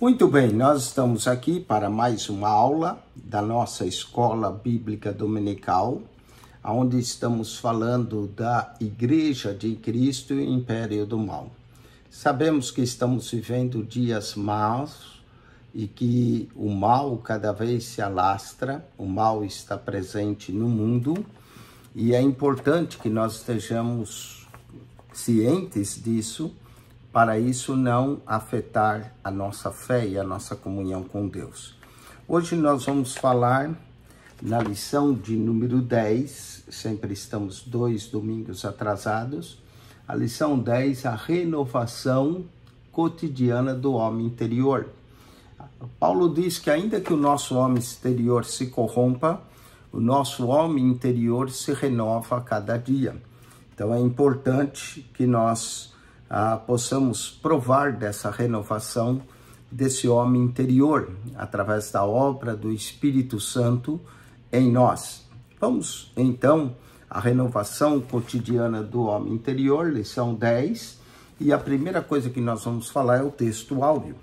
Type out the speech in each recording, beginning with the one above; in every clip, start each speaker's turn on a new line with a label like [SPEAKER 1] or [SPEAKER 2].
[SPEAKER 1] Muito bem, nós estamos aqui para mais uma aula da nossa escola bíblica dominical, onde estamos falando da Igreja de Cristo e Império do Mal. Sabemos que estamos vivendo dias maus e que o mal cada vez se alastra, o mal está presente no mundo e é importante que nós estejamos cientes disso para isso não afetar a nossa fé e a nossa comunhão com Deus. Hoje nós vamos falar na lição de número 10, sempre estamos dois domingos atrasados, a lição 10, a renovação cotidiana do homem interior. Paulo diz que ainda que o nosso homem exterior se corrompa, o nosso homem interior se renova a cada dia. Então é importante que nós ah, possamos provar dessa renovação desse homem interior, através da obra do Espírito Santo em nós. Vamos então à renovação cotidiana do homem interior, lição 10, e a primeira coisa que nós vamos falar é o texto áudio.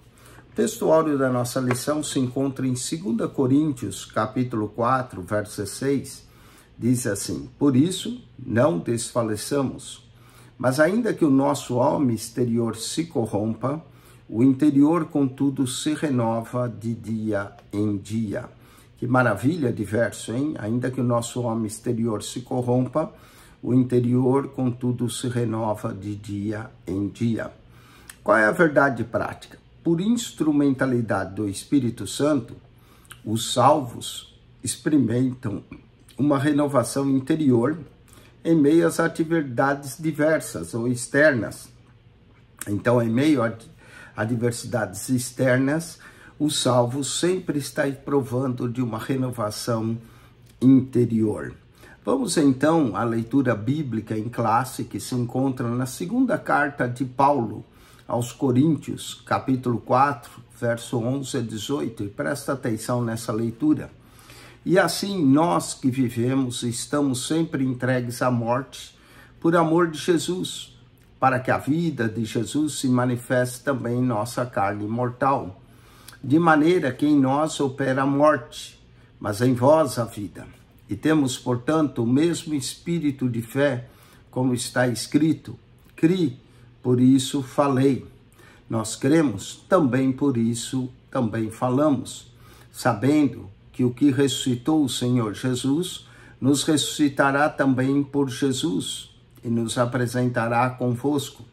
[SPEAKER 1] O texto áudio da nossa lição se encontra em 2 Coríntios, capítulo 4, verso 16, diz assim: Por isso, não desfaleçamos, mas ainda que o nosso homem exterior se corrompa, o interior, contudo, se renova de dia em dia. Que maravilha de verso, hein? Ainda que o nosso homem exterior se corrompa, o interior, contudo, se renova de dia em dia. Qual é a verdade prática? Por instrumentalidade do Espírito Santo, os salvos experimentam uma renovação interior em meio às atividades diversas ou externas. Então, em meio a adversidades externas, o salvo sempre está provando de uma renovação interior. Vamos então à leitura bíblica em classe que se encontra na segunda carta de Paulo aos Coríntios, capítulo 4, verso 11 a 18, e presta atenção nessa leitura. E assim nós que vivemos estamos sempre entregues à morte por amor de Jesus, para que a vida de Jesus se manifeste também em nossa carne mortal, de maneira que em nós opera a morte, mas em vós a vida. E temos, portanto, o mesmo espírito de fé, como está escrito: Cri, por isso falei. Nós cremos, também por isso também falamos, sabendo que o que ressuscitou o Senhor Jesus nos ressuscitará também por Jesus e nos apresentará convosco.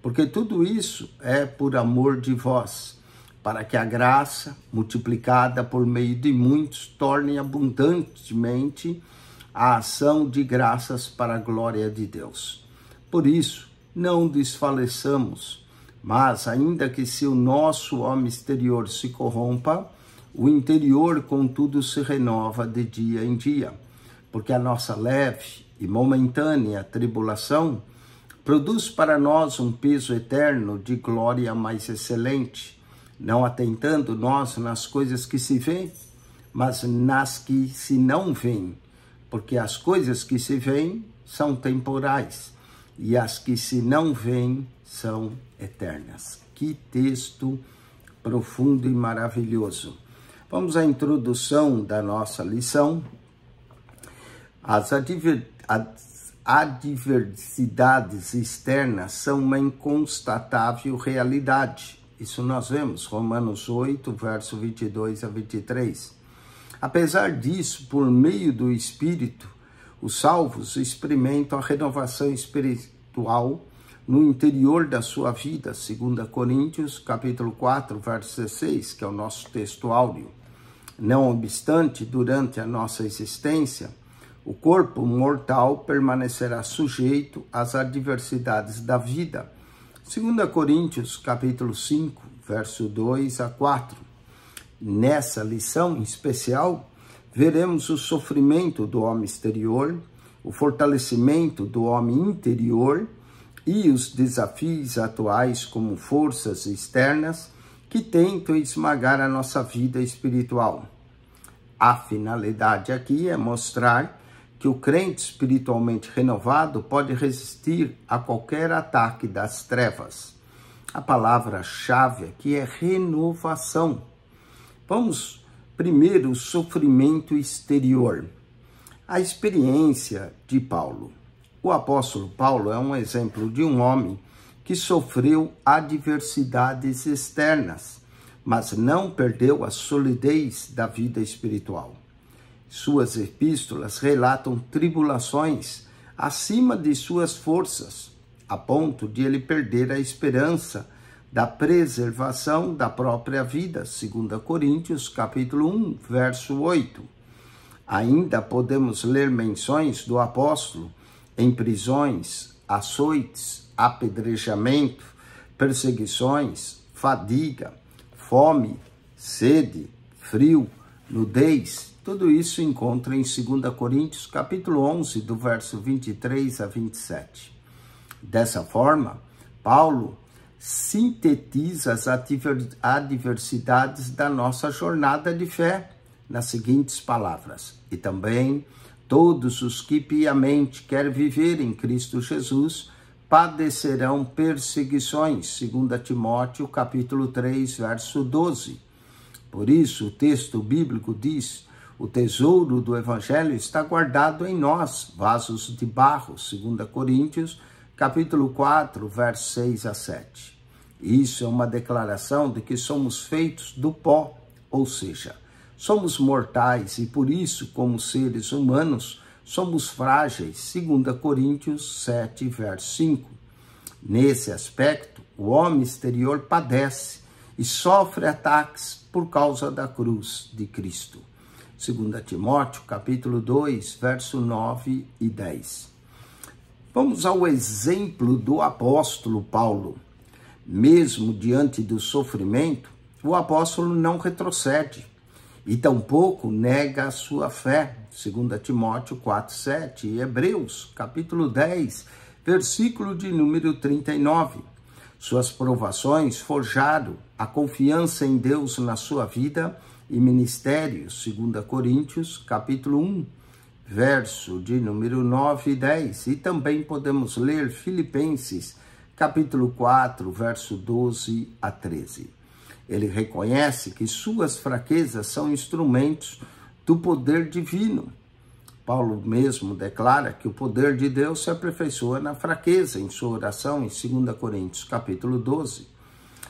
[SPEAKER 1] Porque tudo isso é por amor de vós, para que a graça, multiplicada por meio de muitos, torne abundantemente a ação de graças para a glória de Deus. Por isso, não desfaleçamos, mas ainda que se o nosso homem exterior se corrompa, o interior, contudo, se renova de dia em dia, porque a nossa leve e momentânea tribulação produz para nós um peso eterno de glória mais excelente, não atentando nós nas coisas que se vê, mas nas que se não veem, porque as coisas que se veem são temporais e as que se não veem são eternas. Que texto profundo e maravilhoso. Vamos à introdução da nossa lição. As, adver, as adversidades externas são uma inconstatável realidade. Isso nós vemos, Romanos 8, verso 22 a 23. Apesar disso, por meio do Espírito, os salvos experimentam a renovação espiritual no interior da sua vida, 2 Coríntios, capítulo 4, verso 16, que é o nosso texto áureo. Não obstante, durante a nossa existência, o corpo mortal permanecerá sujeito às adversidades da vida. 2 Coríntios, capítulo 5, verso 2 a 4. Nessa lição especial, veremos o sofrimento do homem exterior, o fortalecimento do homem interior e os desafios atuais como forças externas que tentam esmagar a nossa vida espiritual. A finalidade aqui é mostrar que o crente espiritualmente renovado pode resistir a qualquer ataque das trevas. A palavra-chave aqui é renovação. Vamos primeiro, o sofrimento exterior. A experiência de Paulo. O apóstolo Paulo é um exemplo de um homem que sofreu adversidades externas, mas não perdeu a solidez da vida espiritual. Suas epístolas relatam tribulações acima de suas forças, a ponto de ele perder a esperança da preservação da própria vida, 2 Coríntios, capítulo 1, verso 8. Ainda podemos ler menções do apóstolo em prisões, açoites, apedrejamento, perseguições, fadiga, fome, sede, frio, nudez, tudo isso encontra em 2 Coríntios, capítulo 11, do verso 23 a 27. Dessa forma, Paulo sintetiza as adversidades da nossa jornada de fé nas seguintes palavras: E também todos os que piamente querem viver em Cristo Jesus padecerão perseguições, 2 Timóteo capítulo 3, verso 12. Por isso, o texto bíblico diz: o tesouro do evangelho está guardado em nós, vasos de barro, 2 Coríntios, capítulo 4, versos 6 a 7. Isso é uma declaração de que somos feitos do pó, ou seja, somos mortais e por isso, como seres humanos, somos frágeis, 2 Coríntios 7, verso 5. Nesse aspecto, o homem exterior padece e sofre ataques por causa da cruz de Cristo. 2 Timóteo, capítulo 2, verso 9 e 10. Vamos ao exemplo do apóstolo Paulo. Mesmo diante do sofrimento, o apóstolo não retrocede e tampouco nega a sua fé. 2 Timóteo 4, 7 e Hebreus, capítulo 10, versículo de número 39. Suas provações forjaram a confiança em Deus na sua vida e ministério, 2 Coríntios, capítulo 1, verso de número 9 e 10. E também podemos ler Filipenses, capítulo 4, verso 12 a 13. Ele reconhece que suas fraquezas são instrumentos do poder divino. Paulo mesmo declara que o poder de Deus se aperfeiçoa na fraqueza, em sua oração em 2 Coríntios, capítulo 12.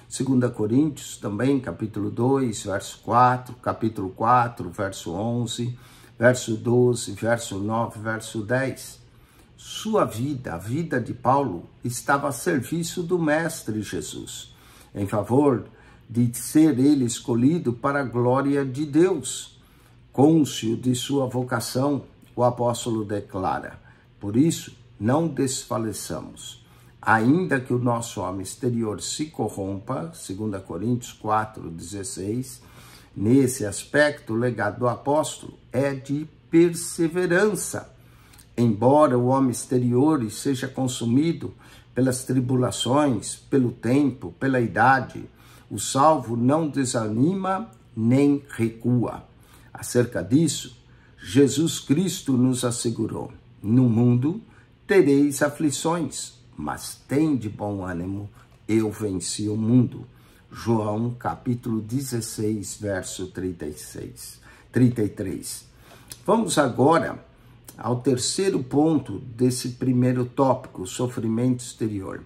[SPEAKER 1] 2 Coríntios também, capítulo 2, verso 4, capítulo 4, verso 11, verso 12, verso 9, verso 10. Sua vida, a vida de Paulo, estava a serviço do Mestre Jesus, em favor de ser ele escolhido para a glória de Deus. Côncio de sua vocação, o apóstolo declara: Por isso, não desfaleçamos ainda que o nosso homem exterior se corrompa, 2 Coríntios 4, 16, nesse aspecto, o legado do apóstolo é de perseverança. Embora o homem exterior seja consumido pelas tribulações, pelo tempo, pela idade, o salvo não desanima nem recua. Acerca disso, Jesus Cristo nos assegurou: no mundo tereis aflições, mas tem de bom ânimo, eu venci o mundo. João capítulo 16, verso 36, 33. Vamos agora ao terceiro ponto desse primeiro tópico, sofrimento exterior.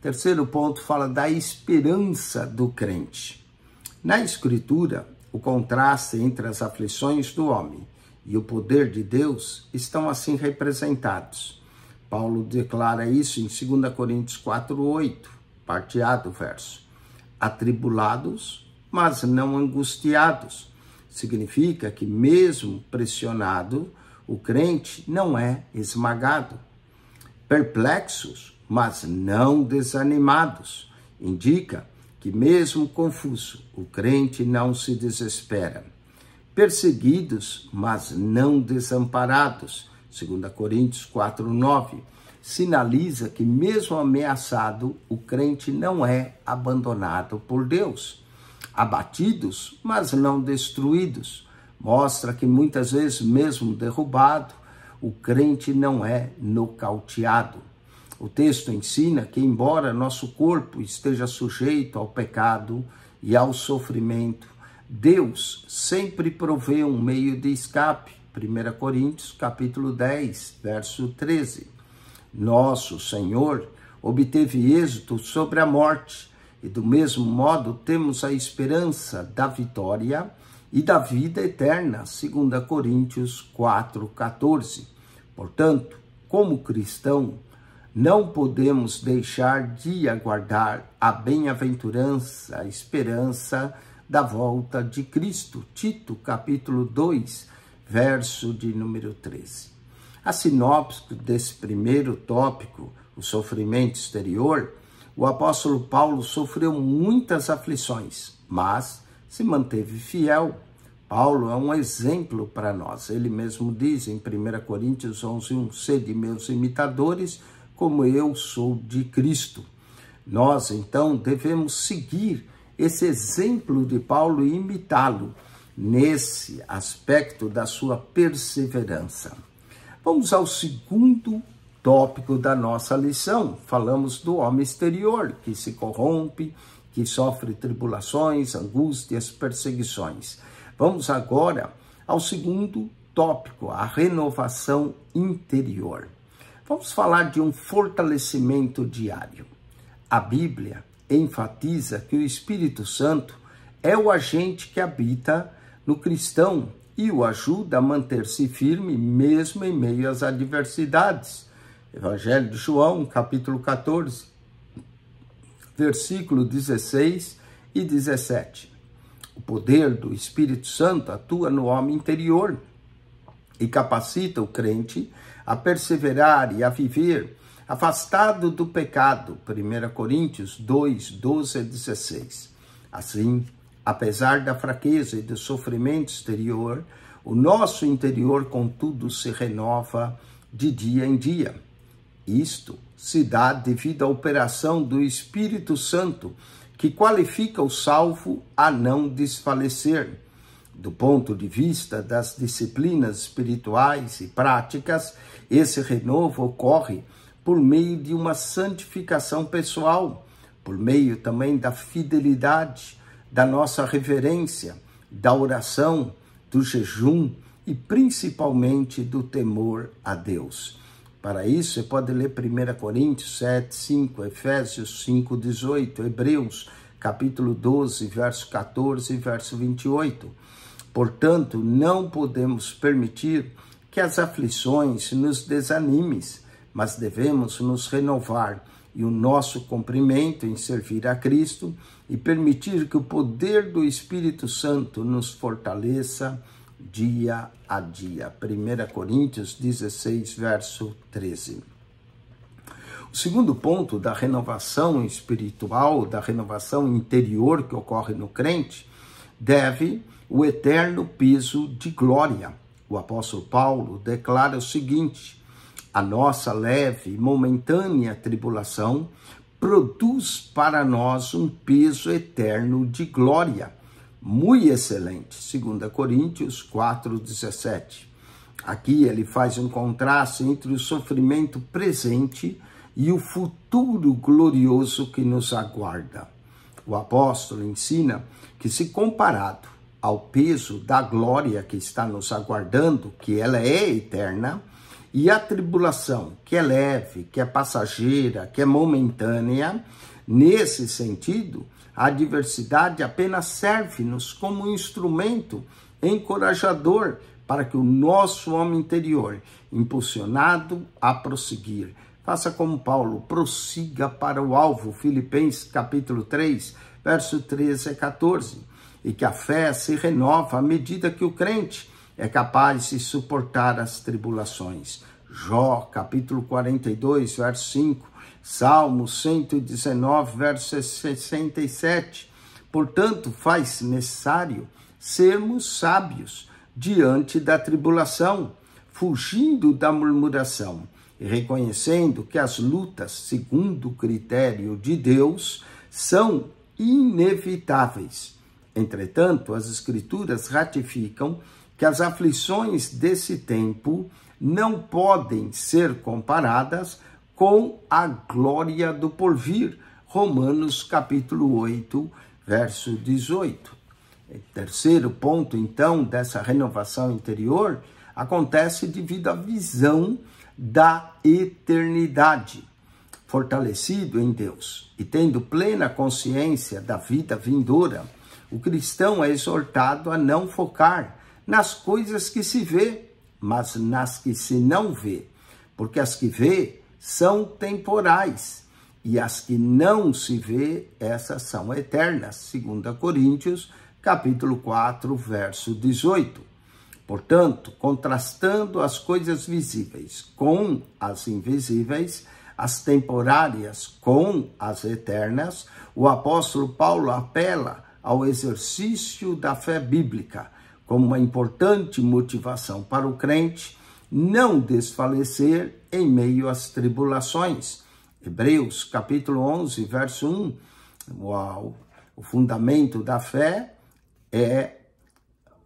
[SPEAKER 1] terceiro ponto fala da esperança do crente. Na Escritura, o contraste entre as aflições do homem e o poder de Deus estão assim representados. Paulo declara isso em 2 Coríntios 4, 8, parte A do verso. Atribulados, mas não angustiados. Significa que, mesmo pressionado, o crente não é esmagado. Perplexos, mas não desanimados. Indica que, mesmo confuso, o crente não se desespera. Perseguidos, mas não desamparados 2 Coríntios 4, 9, sinaliza que, mesmo ameaçado, o crente não é abandonado por Deus. Abatidos, mas não destruídos. Mostra que muitas vezes, mesmo derrubado, o crente não é nocauteado. O texto ensina que, embora nosso corpo esteja sujeito ao pecado e ao sofrimento, Deus sempre provê um meio de escape. 1 Coríntios, capítulo 10, verso 13. Nosso Senhor obteve êxito sobre a morte, e do mesmo modo temos a esperança da vitória e da vida eterna, 2 Coríntios 4:14. Portanto, como cristão, não podemos deixar de aguardar a bem-aventurança, a esperança da volta de Cristo. Tito, capítulo 2, verso de número 13. A sinopse desse primeiro tópico, o sofrimento exterior, o apóstolo Paulo sofreu muitas aflições, mas se manteve fiel. Paulo é um exemplo para nós. Ele mesmo diz em 1 Coríntios 11, 1, sede meus imitadores, como eu sou de Cristo. Nós, então, devemos seguir esse exemplo de Paulo e imitá-lo nesse aspecto da sua perseverança. Vamos ao segundo tópico da nossa lição. Falamos do homem exterior, que se corrompe, que sofre tribulações, angústias, perseguições. Vamos agora ao segundo tópico, a renovação interior. Vamos falar de um fortalecimento diário. A Bíblia enfatiza que o Espírito Santo é o agente que habita no cristão e o ajuda a manter-se firme mesmo em meio às adversidades. Evangelho de João, capítulo 14, versículo 16 e 17. O poder do Espírito Santo atua no homem interior e capacita o crente a perseverar e a viver afastado do pecado. 1 Coríntios 2, 12 a 16. Assim, apesar da fraqueza e do sofrimento exterior, o nosso interior, contudo, se renova de dia em dia. Isto se dá devido à operação do Espírito Santo, que qualifica o salvo a não desfalecer. Do ponto de vista das disciplinas espirituais e práticas, esse renovo ocorre por meio de uma santificação pessoal, por meio também da fidelidade, da nossa reverência, da oração, do jejum e principalmente do temor a Deus. Para isso, você pode ler 1 Coríntios 7, 5, Efésios 5, 18, Hebreus capítulo 12, verso 14 e verso 28. Portanto, não podemos permitir que as aflições nos desanimem, mas devemos nos renovar e o nosso cumprimento em servir a Cristo e permitir que o poder do Espírito Santo nos fortaleça dia a dia. 1 Coríntios 16, verso 13. O segundo ponto da renovação espiritual, da renovação interior que ocorre no crente, deve o eterno peso de glória. O apóstolo Paulo declara o seguinte: a nossa leve e momentânea tribulação produz para nós um peso eterno de glória muito excelente. 2 Coríntios 4:17. Aqui ele faz um contraste entre o sofrimento presente e o futuro glorioso que nos aguarda. O apóstolo ensina que se comparado ao peso da glória que está nos aguardando, que ela é eterna, e a tribulação, que é leve, que é passageira, que é momentânea, nesse sentido, a adversidade apenas serve-nos como um instrumento encorajador para que o nosso homem interior, impulsionado a prosseguir, faça como Paulo, prossiga para o alvo, Filipenses capítulo 3, verso 13 a 14, e que a fé se renova à medida que o crente é capaz de suportar as tribulações. Jó, capítulo 42, verso 5, Salmo 119, verso 67. Portanto, faz necessário sermos sábios diante da tribulação, fugindo da murmuração e reconhecendo que as lutas, segundo o critério de Deus, são inevitáveis. Entretanto, as Escrituras ratificam que as aflições desse tempo não podem ser comparadas com a glória do porvir. Romanos capítulo 8, verso 18. terceiro ponto, então, dessa renovação interior acontece devido à visão da eternidade fortalecido em Deus e tendo plena consciência da vida vindoura, o cristão é exortado a não focar nas coisas que se vê, mas nas que se não vê, porque as que vê são temporais e as que não se vê, essas são eternas. 2 Coríntios, capítulo 4, verso 18. Portanto, contrastando as coisas visíveis com as invisíveis, as temporárias com as eternas, o apóstolo Paulo apela ao exercício da fé bíblica como uma importante motivação para o crente não desfalecer em meio às tribulações. Hebreus capítulo 11, verso 1. Uau. O fundamento da fé é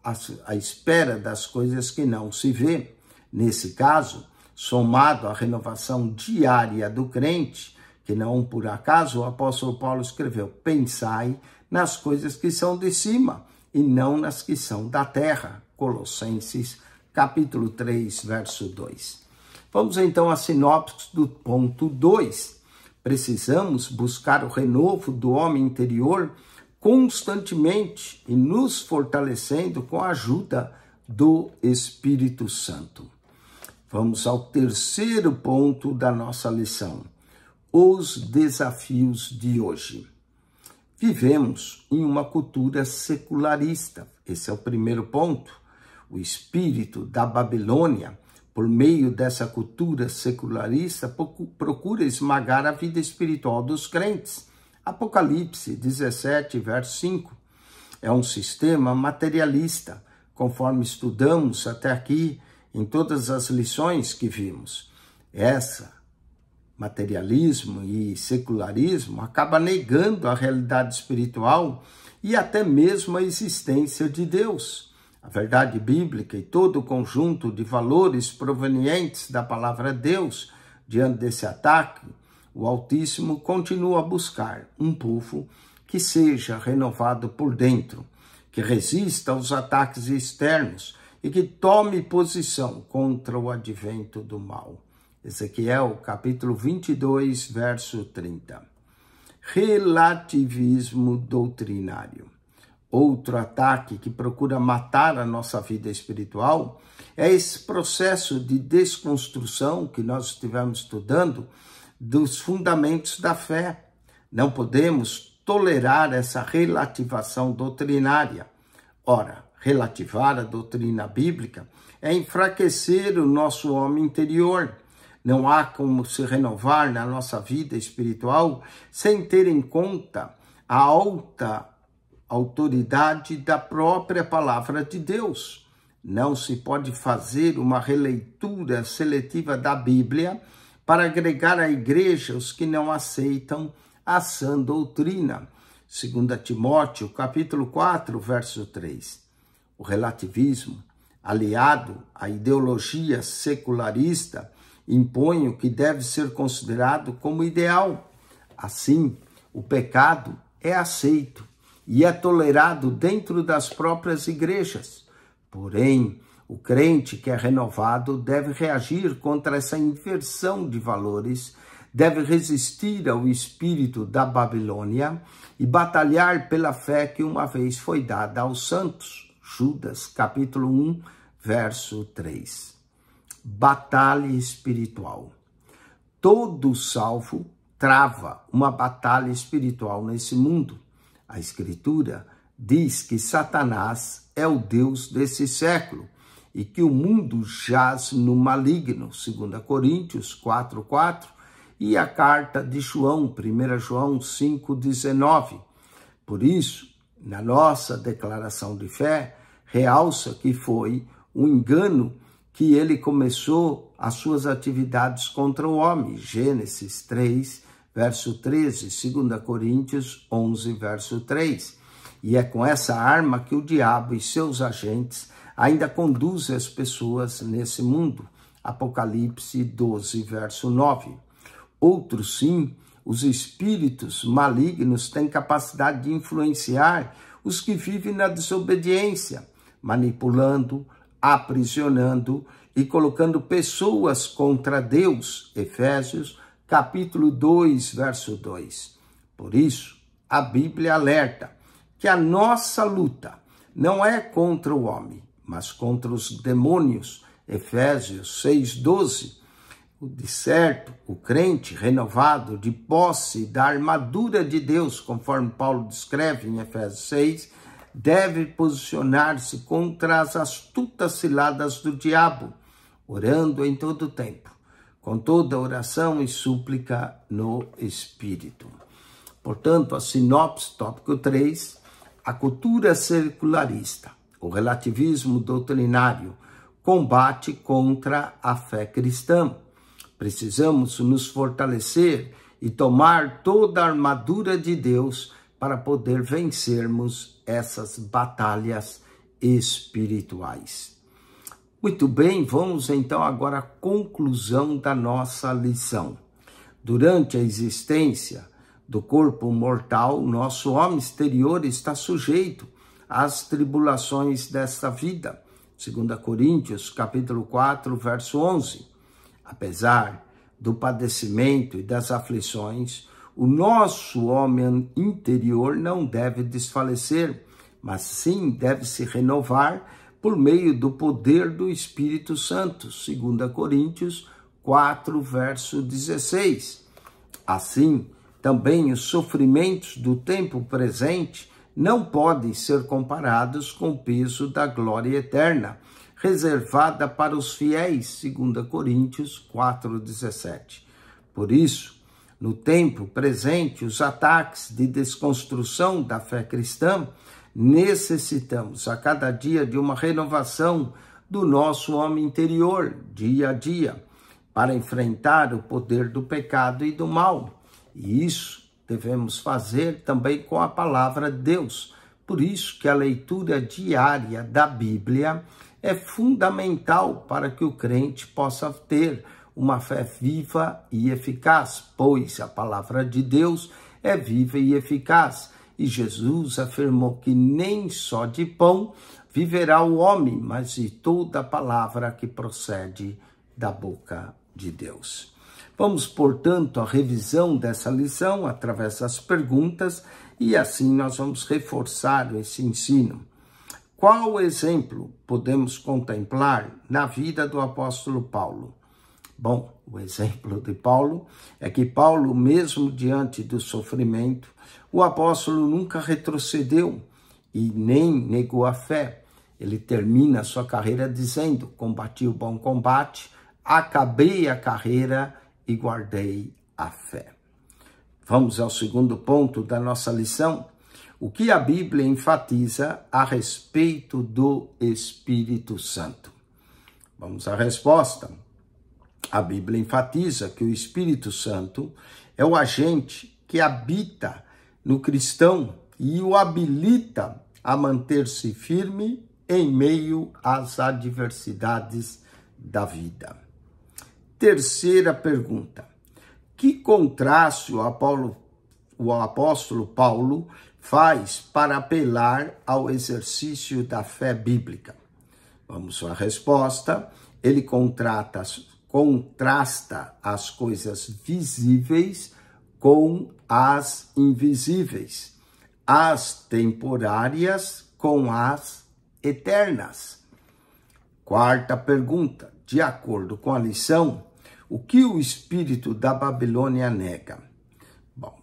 [SPEAKER 1] a, a espera das coisas que não se vê. Nesse caso, somado à renovação diária do crente, que não por acaso o apóstolo Paulo escreveu: pensai nas coisas que são de cima e não nas que são da terra. Colossenses, capítulo 3, verso 2. Vamos então à sinopse do ponto 2. Precisamos buscar o renovo do homem interior constantemente e nos fortalecendo com a ajuda do Espírito Santo. Vamos ao terceiro ponto da nossa lição: os desafios de hoje. Vivemos em uma cultura secularista. Esse é o primeiro ponto. O espírito da Babilônia, por meio dessa cultura secularista, procura esmagar a vida espiritual dos crentes. Apocalipse 17, verso 5. É um sistema materialista, conforme estudamos até aqui em todas as lições que vimos. Essa materialismo e secularismo acaba negando a realidade espiritual e até mesmo a existência de Deus. A verdade bíblica e todo o conjunto de valores provenientes da palavra Deus diante desse ataque, o Altíssimo continua a buscar um povo que seja renovado por dentro, que resista aos ataques externos, e que tome posição contra o advento do mal. Ezequiel, capítulo 22, verso 30. Relativismo doutrinário. Outro ataque que procura matar a nossa vida espiritual é esse processo de desconstrução que nós estivemos estudando dos fundamentos da fé. Não podemos tolerar essa relativação doutrinária. Ora, relativar a doutrina bíblica é enfraquecer o nosso homem interior. Não há como se renovar na nossa vida espiritual sem ter em conta a alta autoridade da própria palavra de Deus. Não se pode fazer uma releitura seletiva da Bíblia para agregar à igreja os que não aceitam a sã doutrina. 2 Timóteo, capítulo 4, verso 3 o relativismo, aliado à ideologia secularista, impõe o que deve ser considerado como ideal. Assim, o pecado é aceito e é tolerado dentro das próprias igrejas. Porém, o crente que é renovado deve reagir contra essa inversão de valores, deve resistir ao espírito da Babilônia e batalhar pela fé que uma vez foi dada aos santos. Judas, capítulo 1, verso 3. Batalha espiritual. Todo salvo trava uma batalha espiritual nesse mundo. A Escritura diz que Satanás é o Deus desse século e que o mundo jaz no maligno, 2 Coríntios 4, 4, e a carta de João, 1 João 5, 19. Por isso, na nossa declaração de fé, realça que foi um engano que ele começou as suas atividades contra o homem. Gênesis 3, verso 13, 2 Coríntios 11, verso 3. E é com essa arma que o diabo e seus agentes ainda conduzem as pessoas nesse mundo. Apocalipse 12, verso 9. outros sim. Os espíritos malignos têm capacidade de influenciar os que vivem na desobediência, manipulando, aprisionando e colocando pessoas contra Deus. Efésios, capítulo 2, verso 2. Por isso, a Bíblia alerta que a nossa luta não é contra o homem, mas contra os demônios. Efésios 6:12. De certo, o crente renovado de posse da armadura de Deus, conforme Paulo descreve em Efésios 6, deve posicionar-se contra as astutas ciladas do diabo, orando em todo tempo, com toda oração e súplica no Espírito. Portanto, a sinopse, tópico 3, a cultura secularista, o relativismo doutrinário, combate contra a fé cristã. Precisamos nos fortalecer e tomar toda a armadura de Deus para poder vencermos essas batalhas espirituais. Muito bem, vamos então agora à conclusão da nossa lição. Durante a existência do corpo mortal, nosso homem exterior está sujeito às tribulações desta vida. 2 Coríntios, capítulo 4, verso 11. Apesar do padecimento e das aflições, o nosso homem interior não deve desfalecer, mas sim deve se renovar por meio do poder do Espírito Santo, 2 Coríntios 4, verso 16. Assim, também os sofrimentos do tempo presente não podem ser comparados com o peso da glória eterna, reservada para os fiéis, 2 Coríntios 4,17. Por isso, no tempo presente, os ataques de desconstrução da fé cristã necessitamos a cada dia de uma renovação do nosso homem interior, dia a dia, para enfrentar o poder do pecado e do mal. E isso devemos fazer também com a palavra de Deus. Por isso que a leitura diária da Bíblia é fundamental para que o crente possa ter uma fé viva e eficaz, pois a palavra de Deus é viva e eficaz e Jesus afirmou que nem só de pão viverá o homem, mas de toda palavra que procede da boca de Deus. Vamos, portanto, à revisão dessa lição através das perguntas e assim nós vamos reforçar esse ensino. Qual exemplo podemos contemplar na vida do apóstolo Paulo? Bom, o exemplo de Paulo é que Paulo, mesmo diante do sofrimento, o apóstolo nunca retrocedeu e nem negou a fé. Ele termina sua carreira dizendo: Combati o bom combate, acabei a carreira e guardei a fé. Vamos ao segundo ponto da nossa lição. O que a Bíblia enfatiza a respeito do Espírito Santo? Vamos à resposta. A Bíblia enfatiza que o Espírito Santo é o agente que habita no cristão e o habilita a manter-se firme em meio às adversidades da vida. Terceira pergunta: que contraste o, Apolo, o apóstolo Paulo faz para apelar ao exercício da fé bíblica? Vamos à resposta. Ele contrata contrasta as coisas visíveis com as invisíveis, as temporárias com as eternas. Quarta pergunta: de acordo com a lição, o que o espírito da Babilônia nega? Bom,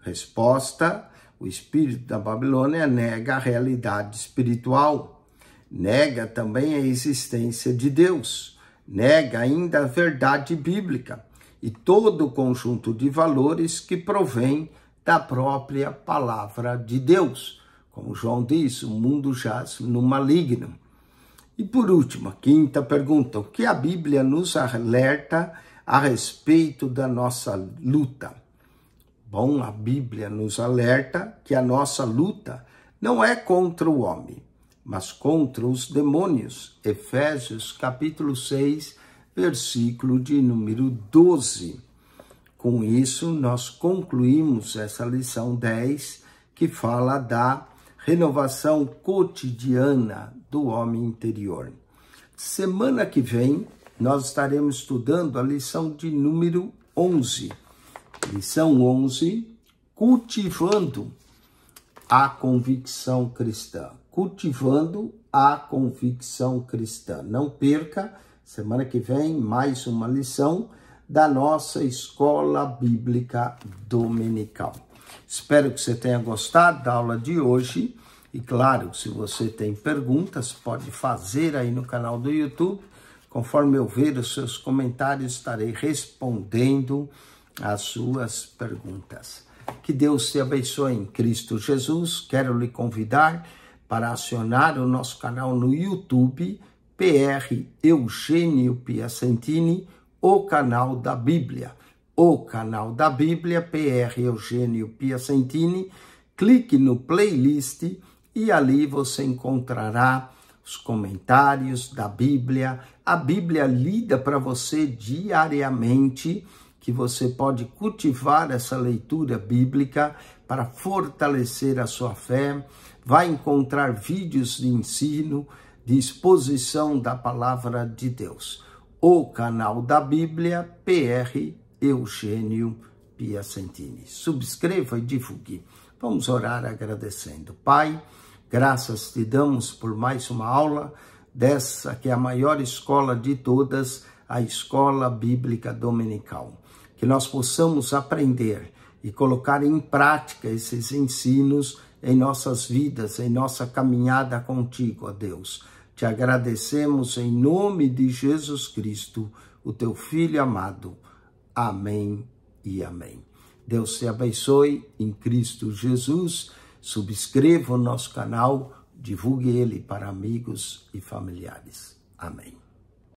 [SPEAKER 1] resposta: o espírito da Babilônia nega a realidade espiritual, nega também a existência de Deus nega ainda a verdade bíblica e todo o conjunto de valores que provém da própria palavra de Deus. Como João diz, o mundo jaz no maligno. E por último, a quinta pergunta: o que a Bíblia nos alerta a respeito da nossa luta? Bom, a Bíblia nos alerta que a nossa luta não é contra o homem, mas contra os demônios. Efésios capítulo 6, versículo de número 12. com isso, nós concluímos essa lição 10, que fala da renovação cotidiana do homem interior. Semana que vem, nós estaremos estudando a lição de número 11. Lição 11, cultivando a convicção cristã. Cultivando a convicção cristã. Não perca, semana que vem, mais uma lição da nossa escola bíblica dominical. Espero que você tenha gostado da aula de hoje. E claro, se você tem perguntas, pode fazer aí no canal do YouTube. Conforme eu ver os seus comentários, estarei respondendo as suas perguntas. Que Deus te abençoe em Cristo Jesus. Quero lhe convidar para acionar o nosso canal no YouTube, PR Eugênio Piacentini, o canal da Bíblia. O canal da Bíblia, PR Eugênio Piacentini. Clique no playlist e ali você encontrará os comentários da Bíblia, a Bíblia lida para você diariamente, que você pode cultivar essa leitura bíblica para fortalecer a sua fé. Vai encontrar vídeos de ensino, de exposição da palavra de Deus. O canal da Bíblia, PR Eugênio Piacentini. Subscreva e divulgue. Vamos orar agradecendo. Pai, Graças te damos por mais uma aula dessa que é a maior escola de todas, a Escola Bíblica Dominical. Que nós possamos aprender e colocar em prática esses ensinos em nossas vidas, em nossa caminhada contigo, ó Deus. Te agradecemos em nome de Jesus Cristo, o teu Filho amado. Amém e amém. Deus te abençoe em Cristo Jesus subscreva o nosso canal, divulgue ele para amigos e familiares. Amém.